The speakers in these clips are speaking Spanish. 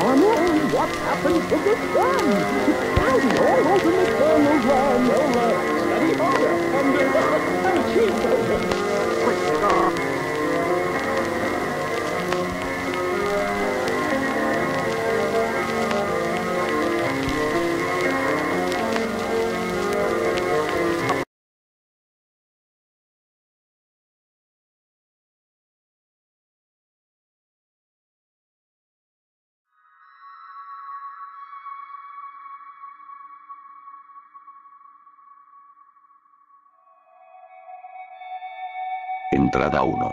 Connor, what happened to the sun? It's cloudy all over McDonald's land. Oh, uh, steady harder. Entrada 1.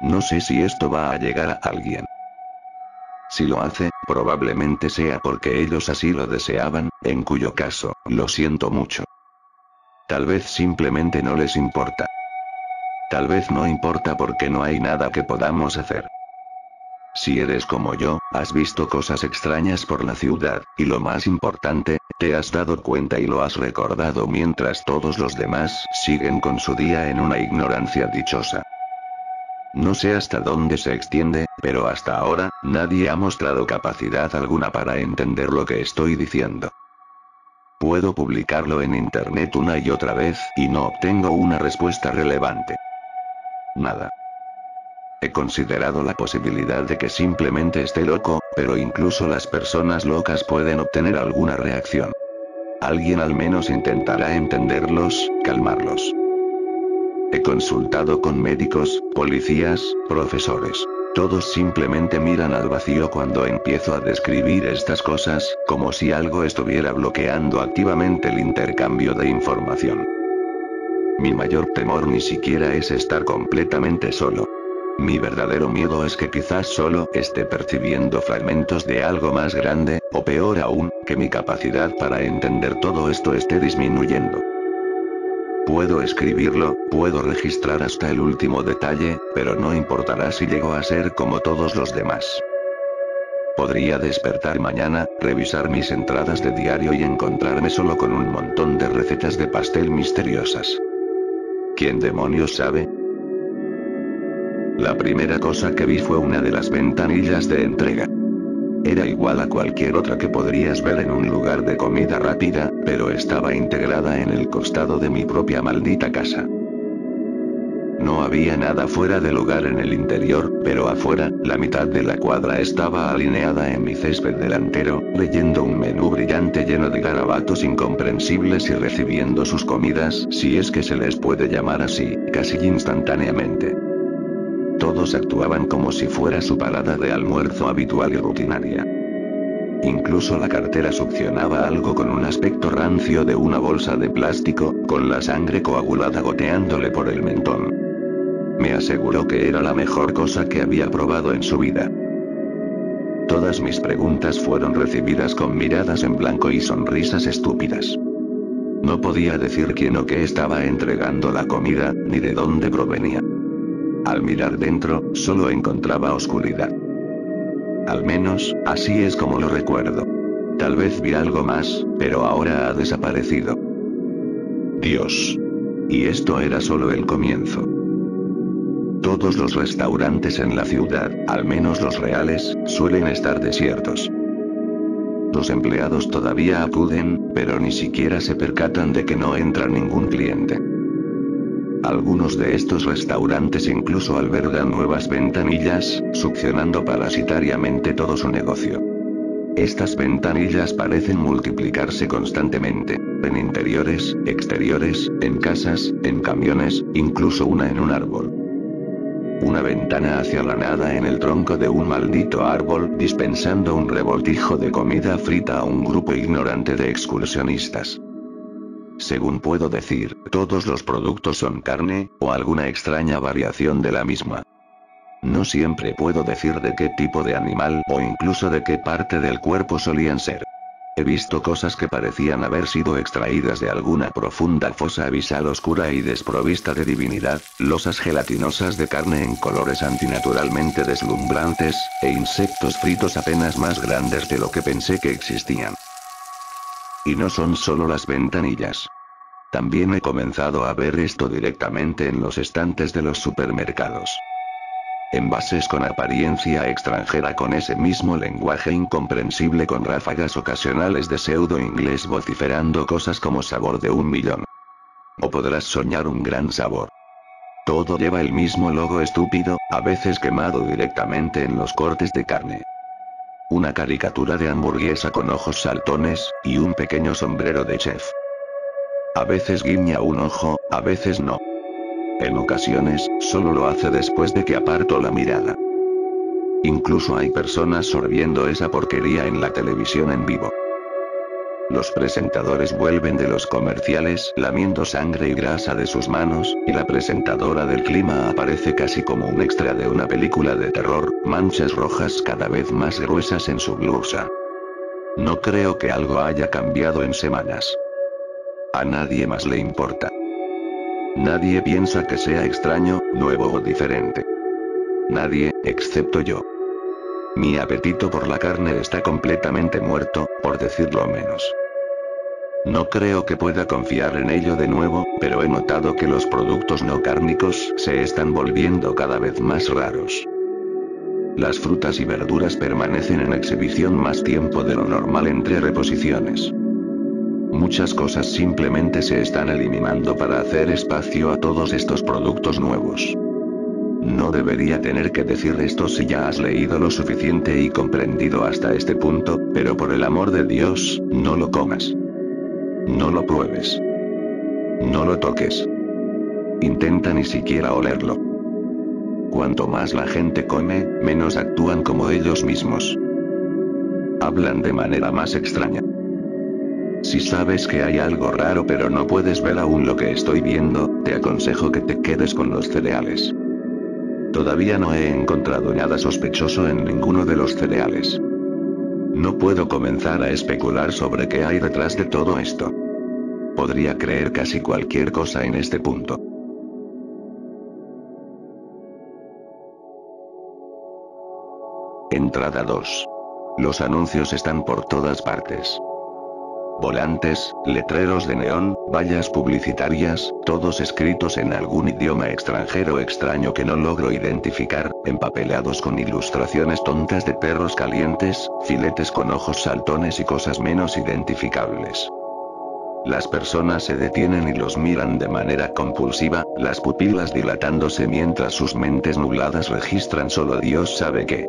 No sé si esto va a llegar a alguien. Si lo hace, probablemente sea porque ellos así lo deseaban, en cuyo caso, lo siento mucho. Tal vez simplemente no les importa. Tal vez no importa porque no hay nada que podamos hacer. Si eres como yo, has visto cosas extrañas por la ciudad, y lo más importante, te has dado cuenta y lo has recordado mientras todos los demás siguen con su día en una ignorancia dichosa. No sé hasta dónde se extiende, pero hasta ahora, nadie ha mostrado capacidad alguna para entender lo que estoy diciendo. Puedo publicarlo en internet una y otra vez, y no obtengo una respuesta relevante. Nada. He considerado la posibilidad de que simplemente esté loco, pero incluso las personas locas pueden obtener alguna reacción. Alguien al menos intentará entenderlos, calmarlos. He consultado con médicos, policías, profesores. Todos simplemente miran al vacío cuando empiezo a describir estas cosas, como si algo estuviera bloqueando activamente el intercambio de información. Mi mayor temor ni siquiera es estar completamente solo. Mi verdadero miedo es que quizás solo esté percibiendo fragmentos de algo más grande, o peor aún, que mi capacidad para entender todo esto esté disminuyendo. Puedo escribirlo, puedo registrar hasta el último detalle, pero no importará si llego a ser como todos los demás. Podría despertar mañana, revisar mis entradas de diario y encontrarme solo con un montón de recetas de pastel misteriosas. ¿Quién demonios sabe? La primera cosa que vi fue una de las ventanillas de entrega. Era igual a cualquier otra que podrías ver en un lugar de comida rápida, pero estaba integrada en el costado de mi propia maldita casa. No había nada fuera de lugar en el interior, pero afuera, la mitad de la cuadra estaba alineada en mi césped delantero, leyendo un menú brillante lleno de garabatos incomprensibles y recibiendo sus comidas, si es que se les puede llamar así, casi instantáneamente. Todos actuaban como si fuera su parada de almuerzo habitual y rutinaria. Incluso la cartera succionaba algo con un aspecto rancio de una bolsa de plástico, con la sangre coagulada goteándole por el mentón. Me aseguró que era la mejor cosa que había probado en su vida. Todas mis preguntas fueron recibidas con miradas en blanco y sonrisas estúpidas. No podía decir quién o qué estaba entregando la comida, ni de dónde provenía. Al mirar dentro, solo encontraba oscuridad. Al menos, así es como lo recuerdo. Tal vez vi algo más, pero ahora ha desaparecido. Dios. Y esto era solo el comienzo. Todos los restaurantes en la ciudad, al menos los reales, suelen estar desiertos. Los empleados todavía acuden, pero ni siquiera se percatan de que no entra ningún cliente. Algunos de estos restaurantes incluso albergan nuevas ventanillas, succionando parasitariamente todo su negocio. Estas ventanillas parecen multiplicarse constantemente, en interiores, exteriores, en casas, en camiones, incluso una en un árbol. Una ventana hacia la nada en el tronco de un maldito árbol, dispensando un revoltijo de comida frita a un grupo ignorante de excursionistas. Según puedo decir, todos los productos son carne, o alguna extraña variación de la misma. No siempre puedo decir de qué tipo de animal o incluso de qué parte del cuerpo solían ser. He visto cosas que parecían haber sido extraídas de alguna profunda fosa abisal oscura y desprovista de divinidad, losas gelatinosas de carne en colores antinaturalmente deslumbrantes, e insectos fritos apenas más grandes de lo que pensé que existían. Y no son solo las ventanillas. También he comenzado a ver esto directamente en los estantes de los supermercados. Envases con apariencia extranjera con ese mismo lenguaje incomprensible con ráfagas ocasionales de pseudo inglés vociferando cosas como sabor de un millón. O podrás soñar un gran sabor. Todo lleva el mismo logo estúpido, a veces quemado directamente en los cortes de carne. Una caricatura de hamburguesa con ojos saltones, y un pequeño sombrero de chef. A veces guiña un ojo, a veces no. En ocasiones, solo lo hace después de que aparto la mirada. Incluso hay personas sorbiendo esa porquería en la televisión en vivo. Los presentadores vuelven de los comerciales lamiendo sangre y grasa de sus manos, y la presentadora del clima aparece casi como un extra de una película de terror, manchas rojas cada vez más gruesas en su blusa. No creo que algo haya cambiado en semanas. A nadie más le importa. Nadie piensa que sea extraño, nuevo o diferente. Nadie, excepto yo. Mi apetito por la carne está completamente muerto, por decirlo menos. No creo que pueda confiar en ello de nuevo, pero he notado que los productos no cárnicos se están volviendo cada vez más raros. Las frutas y verduras permanecen en exhibición más tiempo de lo normal entre reposiciones. Muchas cosas simplemente se están eliminando para hacer espacio a todos estos productos nuevos. No debería tener que decir esto si ya has leído lo suficiente y comprendido hasta este punto, pero por el amor de Dios, no lo comas. No lo pruebes. No lo toques. Intenta ni siquiera olerlo. Cuanto más la gente come, menos actúan como ellos mismos. Hablan de manera más extraña. Si sabes que hay algo raro pero no puedes ver aún lo que estoy viendo, te aconsejo que te quedes con los cereales. Todavía no he encontrado nada sospechoso en ninguno de los cereales. No puedo comenzar a especular sobre qué hay detrás de todo esto. Podría creer casi cualquier cosa en este punto. Entrada 2. Los anuncios están por todas partes. Volantes, letreros de neón, vallas publicitarias, todos escritos en algún idioma extranjero extraño que no logro identificar, empapelados con ilustraciones tontas de perros calientes, filetes con ojos saltones y cosas menos identificables. Las personas se detienen y los miran de manera compulsiva, las pupilas dilatándose mientras sus mentes nubladas registran solo Dios sabe qué.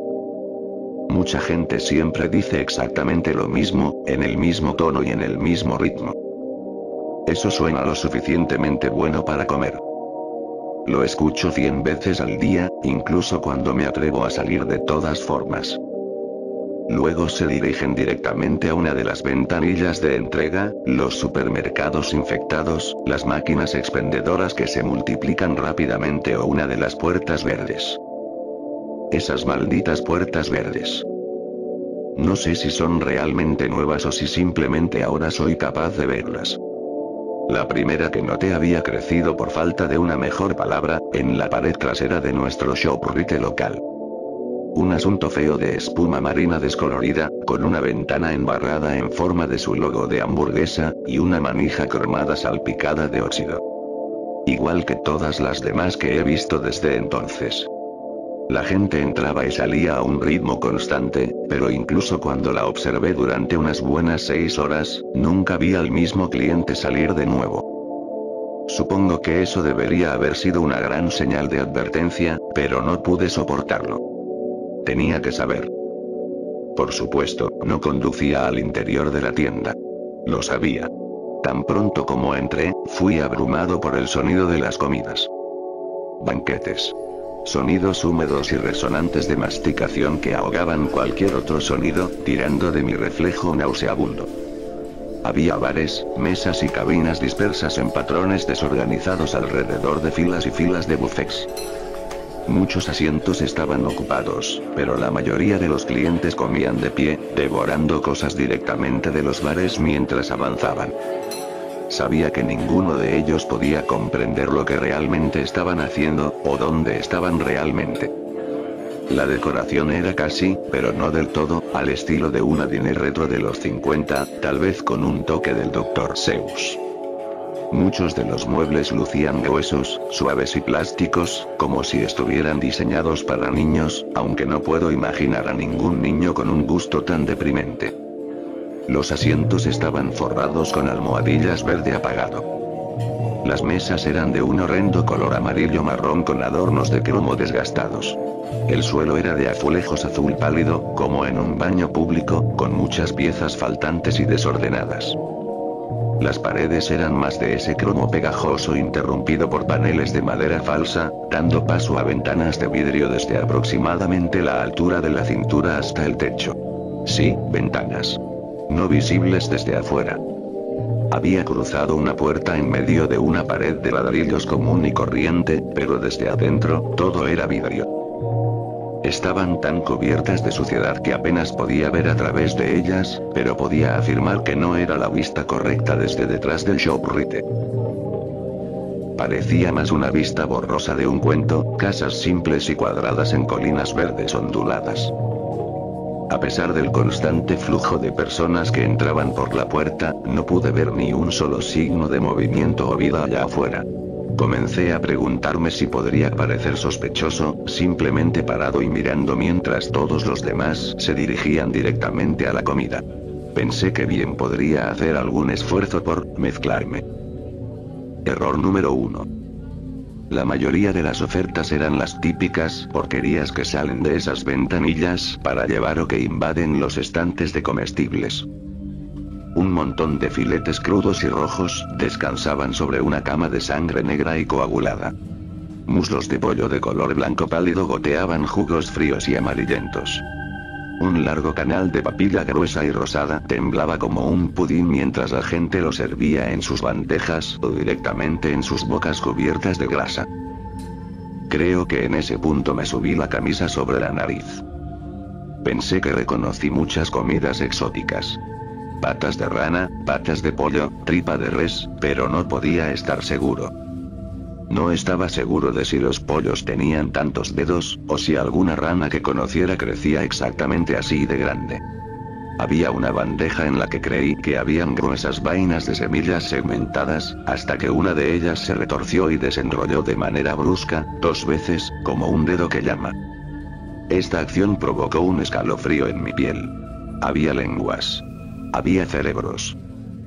Mucha gente siempre dice exactamente lo mismo, en el mismo tono y en el mismo ritmo. Eso suena lo suficientemente bueno para comer. Lo escucho cien veces al día, incluso cuando me atrevo a salir de todas formas. Luego se dirigen directamente a una de las ventanillas de entrega, los supermercados infectados, las máquinas expendedoras que se multiplican rápidamente o una de las puertas verdes. Esas malditas puertas verdes. No sé si son realmente nuevas o si simplemente ahora soy capaz de verlas. La primera que noté había crecido por falta de una mejor palabra, en la pared trasera de nuestro shop retail local. Un asunto feo de espuma marina descolorida, con una ventana embarrada en forma de su logo de hamburguesa, y una manija cromada salpicada de óxido. Igual que todas las demás que he visto desde entonces. La gente entraba y salía a un ritmo constante, pero incluso cuando la observé durante unas buenas seis horas, nunca vi al mismo cliente salir de nuevo. Supongo que eso debería haber sido una gran señal de advertencia, pero no pude soportarlo. Tenía que saber. Por supuesto, no conducía al interior de la tienda. Lo sabía. Tan pronto como entré, fui abrumado por el sonido de las comidas. Banquetes. Sonidos húmedos y resonantes de masticación que ahogaban cualquier otro sonido, tirando de mi reflejo nauseabundo. Había bares, mesas y cabinas dispersas en patrones desorganizados alrededor de filas y filas de buffets. Muchos asientos estaban ocupados, pero la mayoría de los clientes comían de pie, devorando cosas directamente de los bares mientras avanzaban. Sabía que ninguno de ellos podía comprender lo que realmente estaban haciendo, o dónde estaban realmente. La decoración era casi, pero no del todo, al estilo de una diner retro de los 50, tal vez con un toque del Dr. Seuss. Muchos de los muebles lucían gruesos, suaves y plásticos, como si estuvieran diseñados para niños, aunque no puedo imaginar a ningún niño con un gusto tan deprimente. Los asientos estaban forrados con almohadillas verde apagado. Las mesas eran de un horrendo color amarillo marrón con adornos de cromo desgastados. El suelo era de azulejos azul pálido, como en un baño público, con muchas piezas faltantes y desordenadas. Las paredes eran más de ese cromo pegajoso interrumpido por paneles de madera falsa, dando paso a ventanas de vidrio desde aproximadamente la altura de la cintura hasta el techo. Sí, ventanas. No visibles desde afuera. Había cruzado una puerta en medio de una pared de ladrillos común y corriente, pero desde adentro, todo era vidrio. Estaban tan cubiertas de suciedad que apenas podía ver a través de ellas, pero podía afirmar que no era la vista correcta desde detrás del shoprite. Parecía más una vista borrosa de un cuento, casas simples y cuadradas en colinas verdes onduladas. A pesar del constante flujo de personas que entraban por la puerta, no pude ver ni un solo signo de movimiento o vida allá afuera. Comencé a preguntarme si podría parecer sospechoso, simplemente parado y mirando mientras todos los demás se dirigían directamente a la comida. Pensé que bien podría hacer algún esfuerzo por mezclarme. Error número 1. La mayoría de las ofertas eran las típicas porquerías que salen de esas ventanillas para llevar o que invaden los estantes de comestibles. Un montón de filetes crudos y rojos descansaban sobre una cama de sangre negra y coagulada. Muslos de pollo de color blanco pálido goteaban jugos fríos y amarillentos. Un largo canal de papilla gruesa y rosada temblaba como un pudín mientras la gente lo servía en sus bandejas o directamente en sus bocas cubiertas de grasa. Creo que en ese punto me subí la camisa sobre la nariz. Pensé que reconocí muchas comidas exóticas. Patas de rana, patas de pollo, tripa de res, pero no podía estar seguro. No estaba seguro de si los pollos tenían tantos dedos, o si alguna rana que conociera crecía exactamente así de grande. Había una bandeja en la que creí que habían gruesas vainas de semillas segmentadas, hasta que una de ellas se retorció y desenrolló de manera brusca, dos veces, como un dedo que llama. Esta acción provocó un escalofrío en mi piel. Había lenguas. Había cerebros.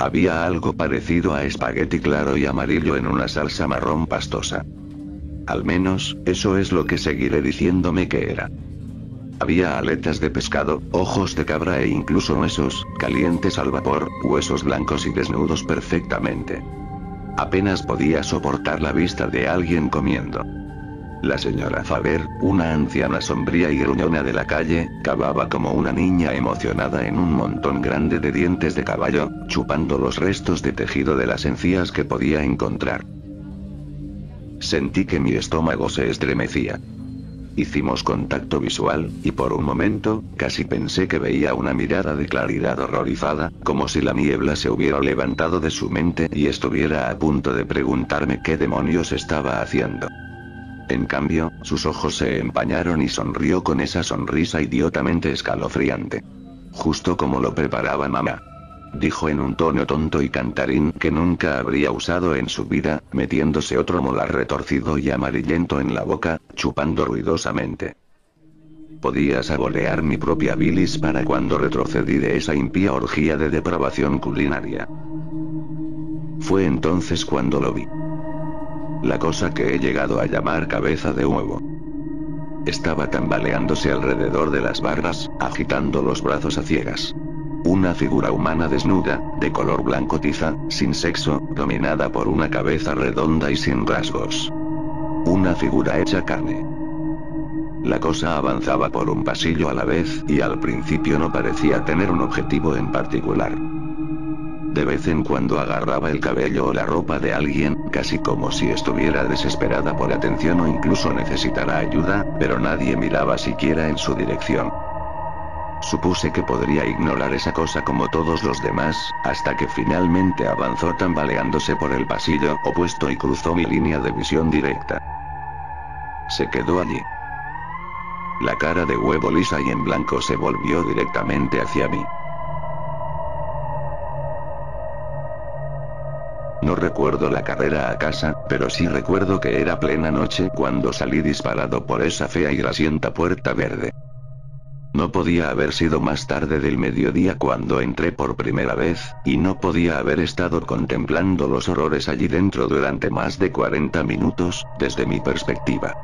Había algo parecido a espagueti claro y amarillo en una salsa marrón pastosa. Al menos, eso es lo que seguiré diciéndome que era. Había aletas de pescado, ojos de cabra e incluso huesos, calientes al vapor, huesos blancos y desnudos perfectamente. Apenas podía soportar la vista de alguien comiendo. La señora Faber, una anciana sombría y gruñona de la calle, cavaba como una niña emocionada en un montón grande de dientes de caballo, chupando los restos de tejido de las encías que podía encontrar. Sentí que mi estómago se estremecía. Hicimos contacto visual, y por un momento, casi pensé que veía una mirada de claridad horrorizada, como si la niebla se hubiera levantado de su mente y estuviera a punto de preguntarme qué demonios estaba haciendo. En cambio, sus ojos se empañaron y sonrió con esa sonrisa idiotamente escalofriante. Justo como lo preparaba mamá. Dijo en un tono tonto y cantarín que nunca habría usado en su vida, metiéndose otro molar retorcido y amarillento en la boca, chupando ruidosamente. Podía saborear mi propia bilis para cuando retrocedí de esa impía orgía de depravación culinaria. Fue entonces cuando lo vi. La cosa que he llegado a llamar cabeza de huevo. Estaba tambaleándose alrededor de las barras, agitando los brazos a ciegas. Una figura humana desnuda, de color blanco tiza, sin sexo, dominada por una cabeza redonda y sin rasgos. Una figura hecha carne. La cosa avanzaba por un pasillo a la vez, y al principio no parecía tener un objetivo en particular. De vez en cuando agarraba el cabello o la ropa de alguien, casi como si estuviera desesperada por atención o incluso necesitara ayuda, pero nadie miraba siquiera en su dirección. Supuse que podría ignorar esa cosa como todos los demás, hasta que finalmente avanzó tambaleándose por el pasillo opuesto y cruzó mi línea de visión directa. Se quedó allí. La cara de huevo lisa y en blanco se volvió directamente hacia mí. Recuerdo la carrera a casa, pero sí recuerdo que era plena noche cuando salí disparado por esa fea y grasienta puerta verde. No podía haber sido más tarde del mediodía cuando entré por primera vez, y no podía haber estado contemplando los horrores allí dentro durante más de 40 minutos, desde mi perspectiva.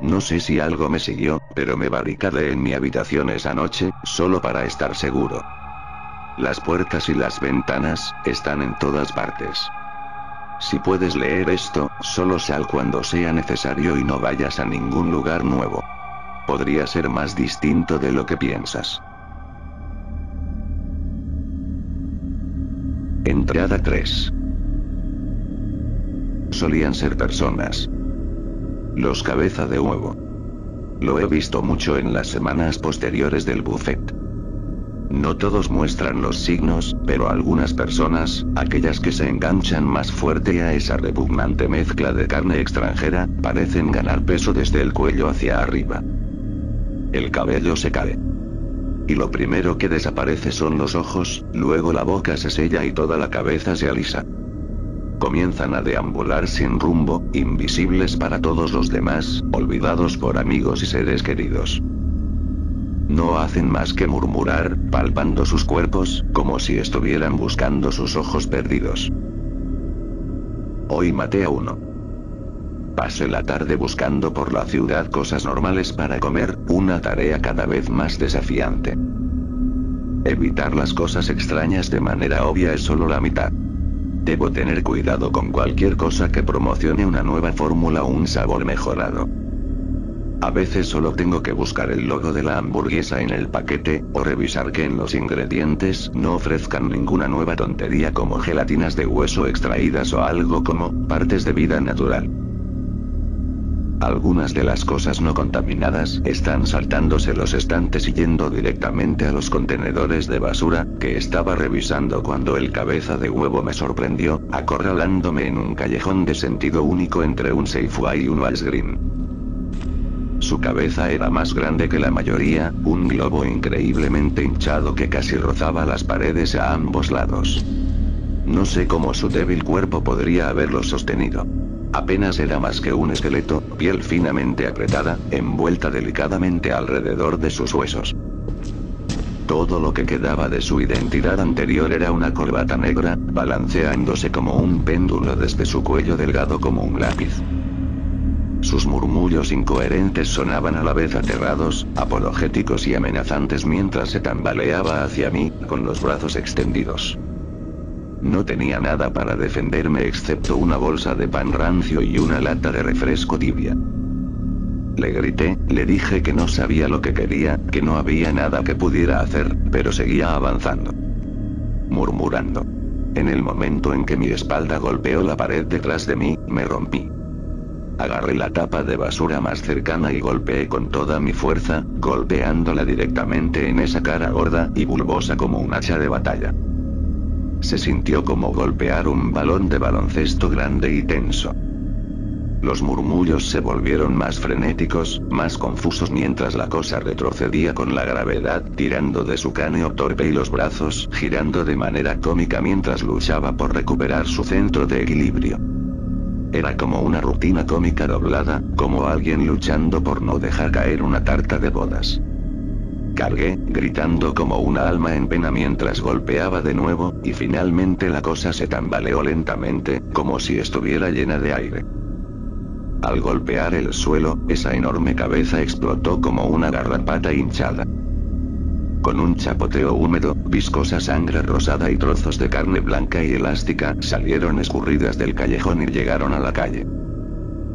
No sé si algo me siguió, pero me barricadé en mi habitación esa noche, solo para estar seguro. Las puertas y las ventanas, están en todas partes. Si puedes leer esto, solo sal cuando sea necesario y no vayas a ningún lugar nuevo podría ser más distinto de lo que piensas. Entrada 3. Solían ser personas. Los cabeza de huevo. Lo he visto mucho en las semanas posteriores del buffet. No todos muestran los signos, pero algunas personas, aquellas que se enganchan más fuerte a esa repugnante mezcla de carne extranjera, parecen ganar peso desde el cuello hacia arriba el cabello se cae. Y lo primero que desaparece son los ojos, luego la boca se sella y toda la cabeza se alisa. Comienzan a deambular sin rumbo, invisibles para todos los demás, olvidados por amigos y seres queridos. No hacen más que murmurar, palpando sus cuerpos, como si estuvieran buscando sus ojos perdidos. Hoy maté a uno. Pasé la tarde buscando por la ciudad cosas normales para comer, una tarea cada vez más desafiante. Evitar las cosas extrañas de manera obvia es solo la mitad. Debo tener cuidado con cualquier cosa que promocione una nueva fórmula o un sabor mejorado. A veces solo tengo que buscar el logo de la hamburguesa en el paquete, o revisar que en los ingredientes no ofrezcan ninguna nueva tontería como gelatinas de hueso extraídas o algo como partes de vida natural. Algunas de las cosas no contaminadas están saltándose los estantes y yendo directamente a los contenedores de basura, que estaba revisando cuando el cabeza de huevo me sorprendió, acorralándome en un callejón de sentido único entre un Safeway y un Walgreens. Su cabeza era más grande que la mayoría, un globo increíblemente hinchado que casi rozaba las paredes a ambos lados. No sé cómo su débil cuerpo podría haberlo sostenido. Apenas era más que un esqueleto, piel finamente apretada, envuelta delicadamente alrededor de sus huesos. Todo lo que quedaba de su identidad anterior era una corbata negra, balanceándose como un péndulo desde su cuello delgado como un lápiz. Sus murmullos incoherentes sonaban a la vez aterrados, apologéticos y amenazantes mientras se tambaleaba hacia mí, con los brazos extendidos. No tenía nada para defenderme excepto una bolsa de pan rancio y una lata de refresco tibia. Le grité, le dije que no sabía lo que quería, que no había nada que pudiera hacer, pero seguía avanzando. Murmurando. En el momento en que mi espalda golpeó la pared detrás de mí, me rompí. Agarré la tapa de basura más cercana y golpeé con toda mi fuerza, golpeándola directamente en esa cara gorda y bulbosa como un hacha de batalla. Se sintió como golpear un balón de baloncesto grande y tenso. Los murmullos se volvieron más frenéticos, más confusos mientras la cosa retrocedía con la gravedad, tirando de su cráneo torpe y los brazos girando de manera cómica mientras luchaba por recuperar su centro de equilibrio. Era como una rutina cómica doblada, como alguien luchando por no dejar caer una tarta de bodas. Cargué, gritando como una alma en pena mientras golpeaba de nuevo, y finalmente la cosa se tambaleó lentamente, como si estuviera llena de aire. Al golpear el suelo, esa enorme cabeza explotó como una garrapata hinchada. Con un chapoteo húmedo, viscosa sangre rosada y trozos de carne blanca y elástica salieron escurridas del callejón y llegaron a la calle.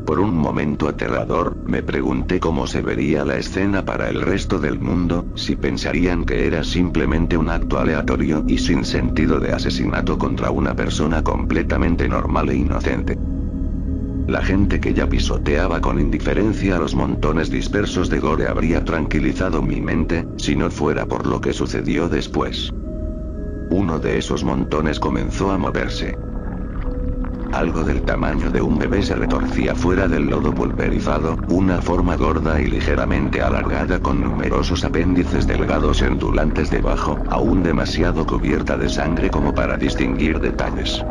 Por un momento aterrador, me pregunté cómo se vería la escena para el resto del mundo, si pensarían que era simplemente un acto aleatorio y sin sentido de asesinato contra una persona completamente normal e inocente. La gente que ya pisoteaba con indiferencia a los montones dispersos de gore habría tranquilizado mi mente, si no fuera por lo que sucedió después. Uno de esos montones comenzó a moverse. Algo del tamaño de un bebé se retorcía fuera del lodo pulverizado, una forma gorda y ligeramente alargada con numerosos apéndices delgados ondulantes debajo, aún demasiado cubierta de sangre como para distinguir detalles.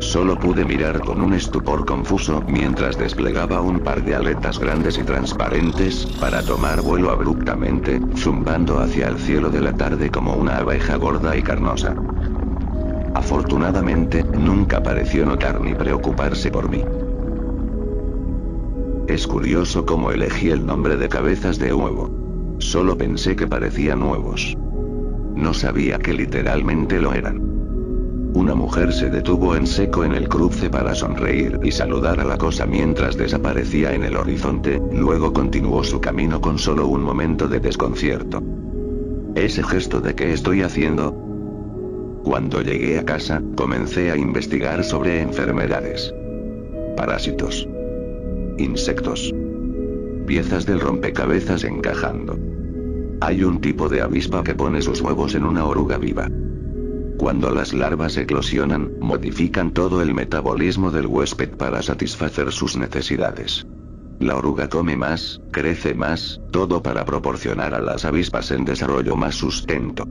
Solo pude mirar con un estupor confuso mientras desplegaba un par de aletas grandes y transparentes, para tomar vuelo abruptamente, zumbando hacia el cielo de la tarde como una abeja gorda y carnosa. Afortunadamente, nunca pareció notar ni preocuparse por mí. Es curioso cómo elegí el nombre de cabezas de huevo. Solo pensé que parecían nuevos. No sabía que literalmente lo eran. Una mujer se detuvo en seco en el cruce para sonreír y saludar a la cosa mientras desaparecía en el horizonte, luego continuó su camino con solo un momento de desconcierto. ¿Ese gesto de qué estoy haciendo? Cuando llegué a casa, comencé a investigar sobre enfermedades. Parásitos. Insectos. Piezas del rompecabezas encajando. Hay un tipo de avispa que pone sus huevos en una oruga viva. Cuando las larvas eclosionan, modifican todo el metabolismo del huésped para satisfacer sus necesidades. La oruga come más, crece más, todo para proporcionar a las avispas en desarrollo más sustento.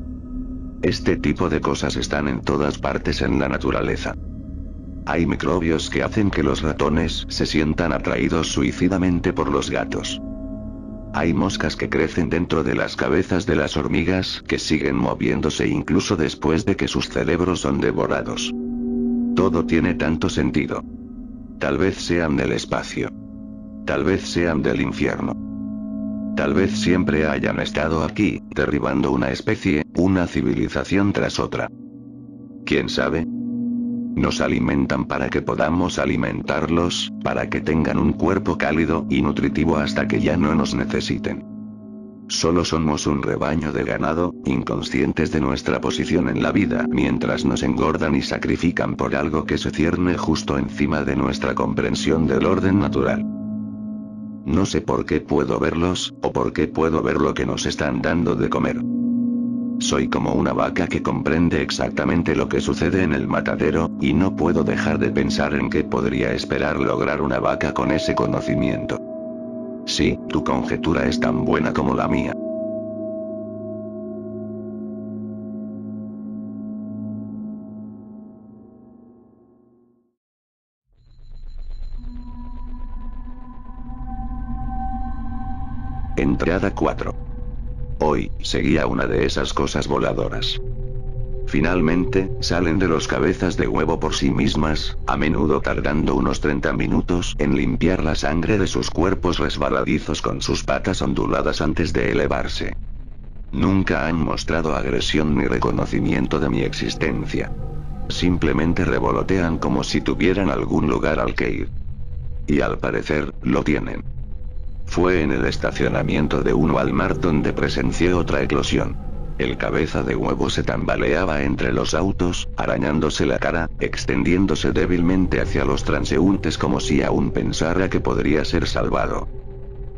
Este tipo de cosas están en todas partes en la naturaleza. Hay microbios que hacen que los ratones se sientan atraídos suicidamente por los gatos. Hay moscas que crecen dentro de las cabezas de las hormigas que siguen moviéndose incluso después de que sus cerebros son devorados. Todo tiene tanto sentido. Tal vez sean del espacio. Tal vez sean del infierno. Tal vez siempre hayan estado aquí, derribando una especie, una civilización tras otra. ¿Quién sabe? Nos alimentan para que podamos alimentarlos, para que tengan un cuerpo cálido y nutritivo hasta que ya no nos necesiten. Solo somos un rebaño de ganado, inconscientes de nuestra posición en la vida mientras nos engordan y sacrifican por algo que se cierne justo encima de nuestra comprensión del orden natural. No sé por qué puedo verlos, o por qué puedo ver lo que nos están dando de comer. Soy como una vaca que comprende exactamente lo que sucede en el matadero, y no puedo dejar de pensar en qué podría esperar lograr una vaca con ese conocimiento. Sí, tu conjetura es tan buena como la mía. Entrada 4. Hoy, seguía una de esas cosas voladoras. Finalmente, salen de los cabezas de huevo por sí mismas, a menudo tardando unos 30 minutos en limpiar la sangre de sus cuerpos resbaladizos con sus patas onduladas antes de elevarse. Nunca han mostrado agresión ni reconocimiento de mi existencia. Simplemente revolotean como si tuvieran algún lugar al que ir. Y al parecer, lo tienen. Fue en el estacionamiento de un Walmart donde presencié otra eclosión. El cabeza de huevo se tambaleaba entre los autos, arañándose la cara, extendiéndose débilmente hacia los transeúntes como si aún pensara que podría ser salvado.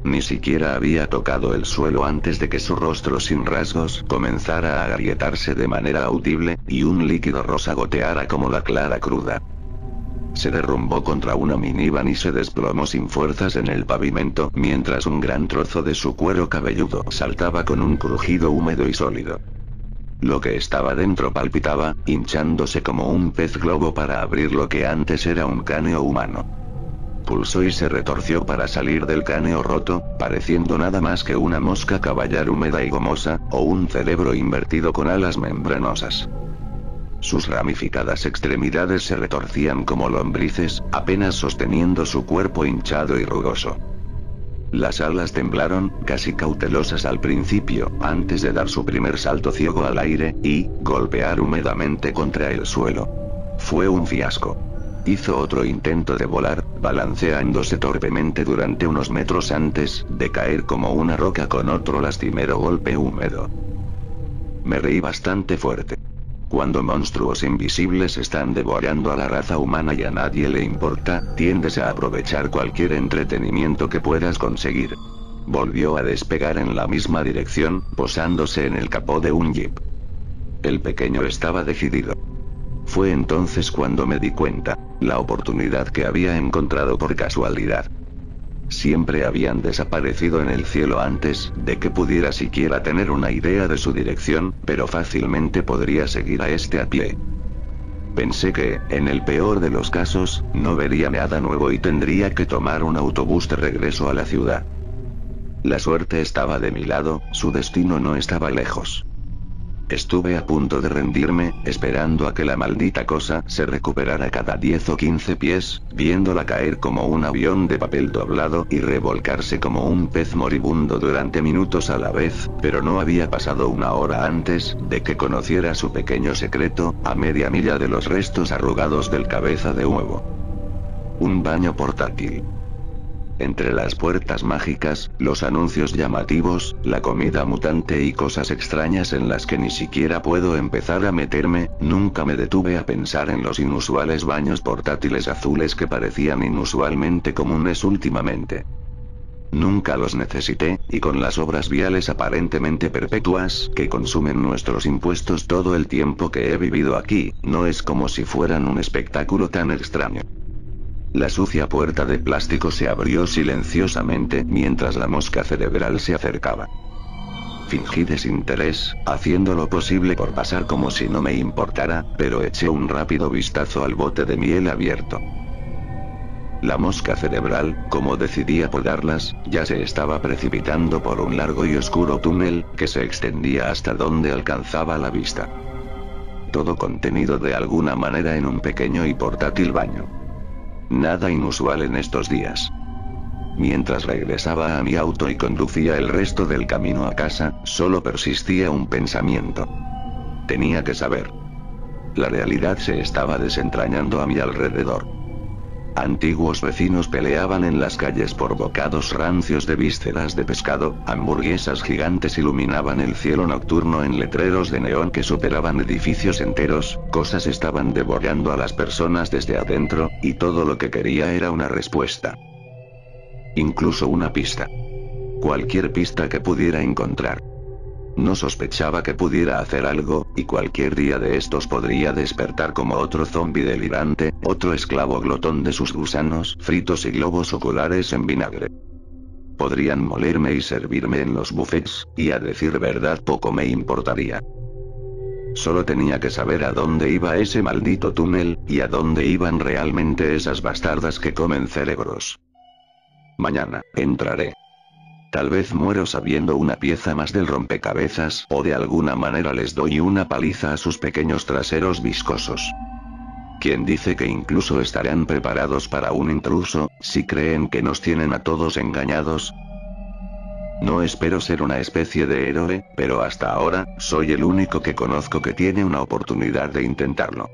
Ni siquiera había tocado el suelo antes de que su rostro sin rasgos comenzara a agrietarse de manera audible, y un líquido rosa goteara como la clara cruda. Se derrumbó contra una minivan y se desplomó sin fuerzas en el pavimento mientras un gran trozo de su cuero cabelludo saltaba con un crujido húmedo y sólido. Lo que estaba dentro palpitaba, hinchándose como un pez globo para abrir lo que antes era un cráneo humano. Pulsó y se retorció para salir del cráneo roto, pareciendo nada más que una mosca caballar húmeda y gomosa, o un cerebro invertido con alas membranosas. Sus ramificadas extremidades se retorcían como lombrices, apenas sosteniendo su cuerpo hinchado y rugoso. Las alas temblaron, casi cautelosas al principio, antes de dar su primer salto ciego al aire, y, golpear húmedamente contra el suelo. Fue un fiasco. Hizo otro intento de volar, balanceándose torpemente durante unos metros antes de caer como una roca con otro lastimero golpe húmedo. Me reí bastante fuerte. Cuando monstruos invisibles están devorando a la raza humana y a nadie le importa, tiendes a aprovechar cualquier entretenimiento que puedas conseguir. Volvió a despegar en la misma dirección, posándose en el capó de un jeep. El pequeño estaba decidido. Fue entonces cuando me di cuenta, la oportunidad que había encontrado por casualidad. Siempre habían desaparecido en el cielo antes de que pudiera siquiera tener una idea de su dirección, pero fácilmente podría seguir a este a pie. Pensé que, en el peor de los casos, no vería nada nuevo y tendría que tomar un autobús de regreso a la ciudad. La suerte estaba de mi lado, su destino no estaba lejos. Estuve a punto de rendirme, esperando a que la maldita cosa se recuperara cada 10 o 15 pies, viéndola caer como un avión de papel doblado y revolcarse como un pez moribundo durante minutos a la vez, pero no había pasado una hora antes de que conociera su pequeño secreto, a media milla de los restos arrugados del cabeza de huevo. Un baño portátil. Entre las puertas mágicas, los anuncios llamativos, la comida mutante y cosas extrañas en las que ni siquiera puedo empezar a meterme, nunca me detuve a pensar en los inusuales baños portátiles azules que parecían inusualmente comunes últimamente. Nunca los necesité, y con las obras viales aparentemente perpetuas que consumen nuestros impuestos todo el tiempo que he vivido aquí, no es como si fueran un espectáculo tan extraño. La sucia puerta de plástico se abrió silenciosamente mientras la mosca cerebral se acercaba. Fingí desinterés, haciendo lo posible por pasar como si no me importara, pero eché un rápido vistazo al bote de miel abierto. La mosca cerebral, como decidí apodarlas, ya se estaba precipitando por un largo y oscuro túnel, que se extendía hasta donde alcanzaba la vista. Todo contenido de alguna manera en un pequeño y portátil baño. Nada inusual en estos días. Mientras regresaba a mi auto y conducía el resto del camino a casa, solo persistía un pensamiento. Tenía que saber. La realidad se estaba desentrañando a mi alrededor. Antiguos vecinos peleaban en las calles por bocados rancios de vísceras de pescado, hamburguesas gigantes iluminaban el cielo nocturno en letreros de neón que superaban edificios enteros, cosas estaban devorando a las personas desde adentro, y todo lo que quería era una respuesta. Incluso una pista. Cualquier pista que pudiera encontrar. No sospechaba que pudiera hacer algo, y cualquier día de estos podría despertar como otro zombi delirante, otro esclavo glotón de sus gusanos fritos y globos oculares en vinagre. Podrían molerme y servirme en los buffets, y a decir verdad poco me importaría. Solo tenía que saber a dónde iba ese maldito túnel, y a dónde iban realmente esas bastardas que comen cerebros. Mañana, entraré. Tal vez muero sabiendo una pieza más del rompecabezas, o de alguna manera les doy una paliza a sus pequeños traseros viscosos. ¿Quién dice que incluso estarán preparados para un intruso, si creen que nos tienen a todos engañados? No espero ser una especie de héroe, pero hasta ahora, soy el único que conozco que tiene una oportunidad de intentarlo.